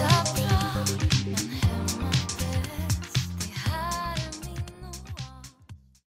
up.